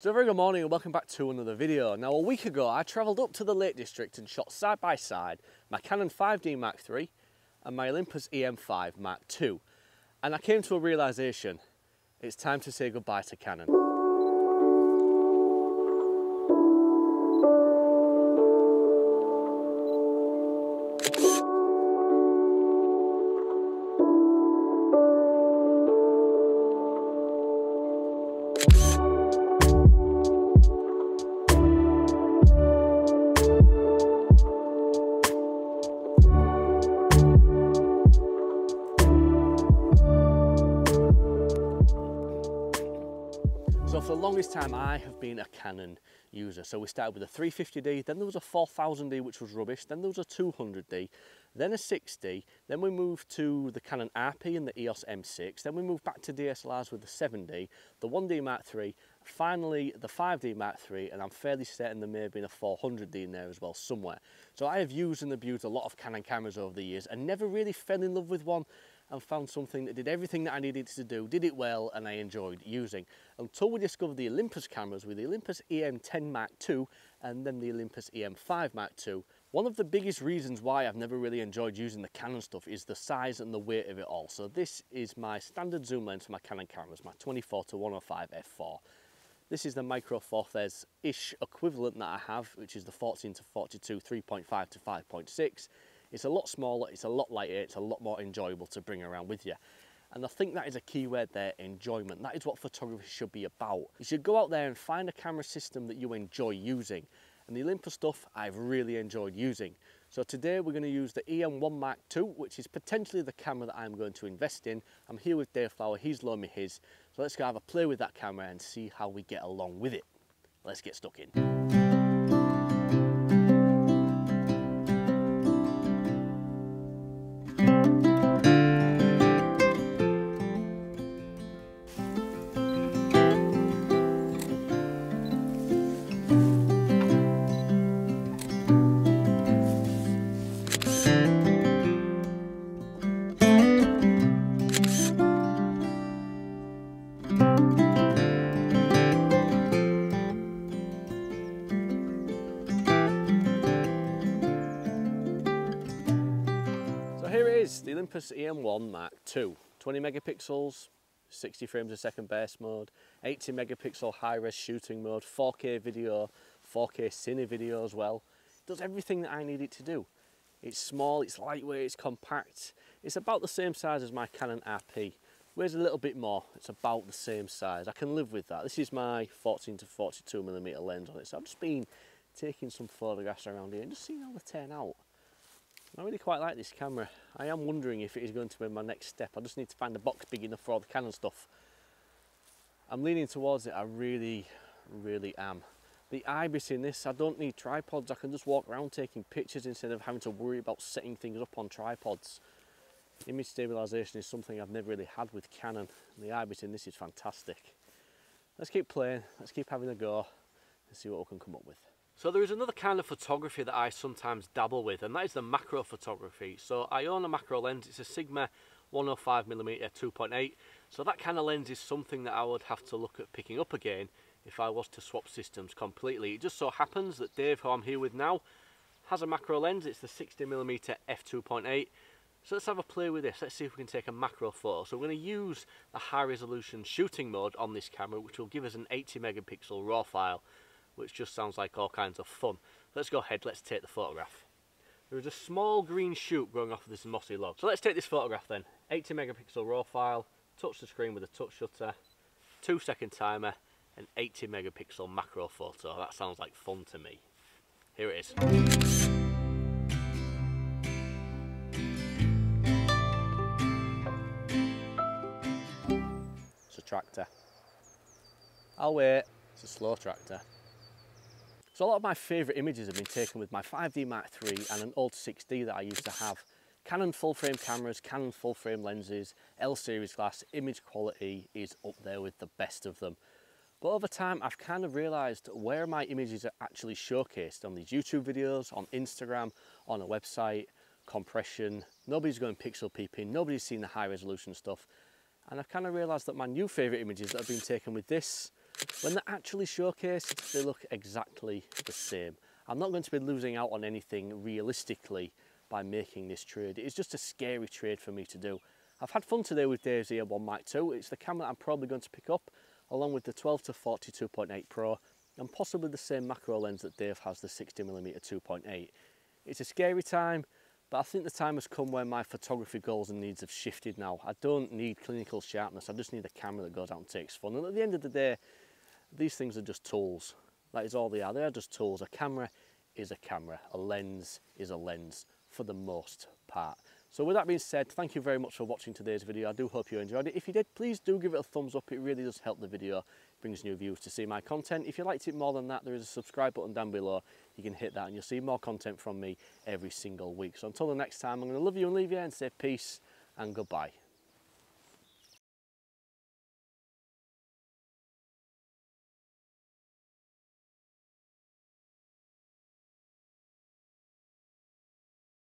So very good morning and welcome back to another video. Now a week ago I travelled up to the Lake District and shot side by side my Canon 5D Mark III and my Olympus EM5 Mark II and I came to a realisation, it's time to say goodbye to Canon. Longest time I have been a Canon user. So we started with a 350D, then there was a 4000D which was rubbish, then there was a 200D, then a 6D, then we moved to the Canon RP and the EOS M6, then we moved back to DSLRs with the 7D, the 1D Mark III, finally the 5D Mark III, and I'm fairly certain there may have been a 400D in there as well somewhere. So I have used and abused a lot of Canon cameras over the years and never really fell in love with one and found something that did everything that I needed to do, did it well, and I enjoyed using. Until we discovered the Olympus cameras with the Olympus EM10 Mark II and then the Olympus EM5 Mark II. One of the biggest reasons why I've never really enjoyed using the Canon stuff is the size and the weight of it all. So this is my standard zoom lens for my Canon cameras, my 24 to 105 f4. This is the Micro Four Thirds-ish equivalent that I have, which is the 14 to 42 3.5 to 5.6. It's a lot smaller, it's a lot lighter, it's a lot more enjoyable to bring around with you. And I think that is a key word there, enjoyment. That is what photography should be about. You should go out there and find a camera system that you enjoy using. And the Olympus stuff I've really enjoyed using. So today we're going to use the EM1 Mark II, which is potentially the camera that I'm going to invest in. I'm here with Dave Flower, he's loaned me his. So let's go have a play with that camera and see how we get along with it. Let's get stuck in. Olympus EM1 Mark II. 20 megapixels, 60 frames a second base mode, 80 megapixel high-res shooting mode, 4K video, 4K cine video as well. It does everything that I need it to do. It's small, it's lightweight, it's compact. It's about the same size as my Canon RP. Weighs a little bit more, it's about the same size. I can live with that. This is my 14 to 42 millimeter lens on it. So I've just been taking some photographs around here and just seeing how they turn out. I really quite like this camera. I am wondering if it is going to be my next step. I just need to find a box big enough for all the Canon stuff. I'm leaning towards it, I really, really am. The IBIS in this, I don't need tripods. I can just walk around taking pictures instead of having to worry about setting things up on tripods. Image stabilization is something I've never really had with Canon. The IBIS in this is fantastic. Let's keep playing, let's keep having a go and see what we can come up with. So there is another kind of photography that I sometimes dabble with and that is the macro photography. So I own a macro lens, it's a Sigma 105mm 2.8 so that kind of lens is something that I would have to look at picking up again if I was to swap systems completely. It just so happens that Dave, who I'm here with now, has a macro lens, it's the 60mm f2.8 so let's have a play with this, let's see if we can take a macro photo. So we're going to use the high resolution shooting mode on this camera which will give us an 80 megapixel raw file which just sounds like all kinds of fun. Let's go ahead, let's take the photograph. There is a small green shoot growing off of this mossy log. So let's take this photograph then. 80 megapixel raw file, touch the screen with a touch shutter, two second timer, an 80 megapixel macro photo. That sounds like fun to me. Here it is. It's a tractor. I'll wait. It's a slow tractor. So a lot of my favourite images have been taken with my 5D Mark III and an old 6D that I used to have. Canon full frame cameras, Canon full frame lenses, L series glass, image quality is up there with the best of them. But over time, I've kind of realised where my images are actually showcased on these YouTube videos, on Instagram, on a website, compression. Nobody's going pixel peeping, nobody's seen the high resolution stuff. And I've kind of realised that my new favourite images that have been taken with this when they're actually showcased, they look exactly the same. I'm not going to be losing out on anything realistically by making this trade. It's just a scary trade for me to do. I've had fun today with Dave's EM1 Mark II. It's the camera I'm probably going to pick up along with the 12 to 42.8 Pro and possibly the same macro lens that Dave has, the 60mm 2.8. It's a scary time, but I think the time has come where my photography goals and needs have shifted now. I don't need clinical sharpness, I just need a camera that goes out and takes fun. And at the end of the day, these things are just tools. That is all they are, they are just tools. A camera is a camera, a lens is a lens for the most part. So with that being said, thank you very much for watching today's video. I do hope you enjoyed it. If you did, please do give it a thumbs up. It really does help the video, brings new viewers to see my content. If you liked it more than that, there is a subscribe button down below. You can hit that and you'll see more content from me every single week. So until the next time, I'm going to love you and leave you and say peace and goodbye.